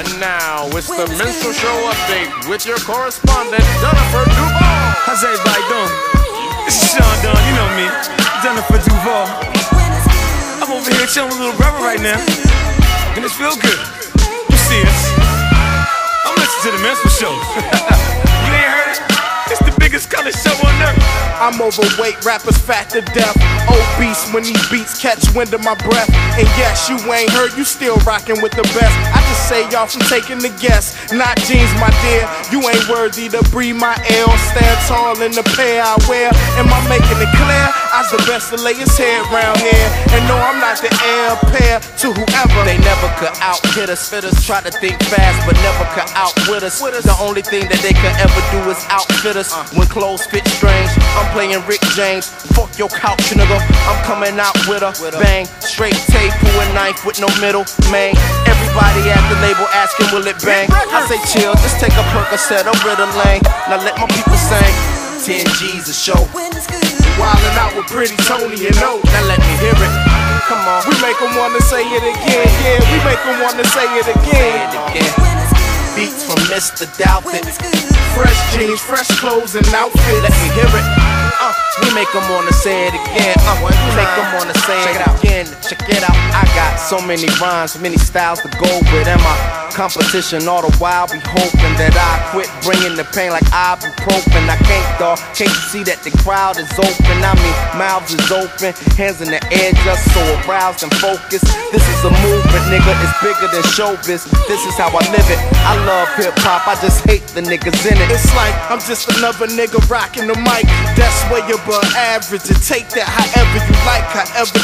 And now it's the Minstrel Show update with your correspondent, Jennifer Duval. How's everybody doing? This is Sean Dunn, you know me, Jennifer Duval. I'm over here chilling with little brother right now, and it's feel good. You see us? I'm listening to the Minstrel Show. you ain't heard it? It's the biggest color show on earth. I'm overweight, rappers fat to death. Obese when these beats catch wind of my breath. And yes, you ain't heard, you still rocking with the best. I just say y'all from taking the guess. Not jeans, my dear. You ain't worthy to breathe my air. Stand tall in the pair I wear. Am I making it clear? I's the best to lay his head round here. And no, I'm not the heir pair to whoever. They never could out hit us. Fitters try to think fast, but never could outwit us. The only thing that they could ever do is outfit us. Uh. When clothes fit strange, I'm playing Rick James. Fuck your couch, nigga. I'm coming out with a bang. Straight tape, pull a knife with no middle, man. Everybody at the label asking, will it bang? I say chill, just take a Percocet, a Ritalin. Now let my people sing. 10 G's a show. Wildin' out with Pretty Tony and O. Now let me hear it. Come on, We make them wanna say it again, yeah. We make them wanna say it say again. it again. Beats from Mr. Doubtfit. Fresh jeans, fresh clothes, and outfits. Let me hear it. Uh, we make them wanna say it again. Uh, we make them wanna say it again. Check it out. I got so many rhymes, many styles to go with. And my competition all the while be hoping that I quit bringing the pain like ibuprofen. I can't, dawg. Can't you see that the crowd is open? I mean, mouths is open, hands in the air just so aroused and focused. This is a movement, nigga. It's bigger than showbiz. This is how I live it. I love hip hop. I just hate the niggas in it. It's like I'm just another nigga rocking the mic. That's where but average. And take that however you like, however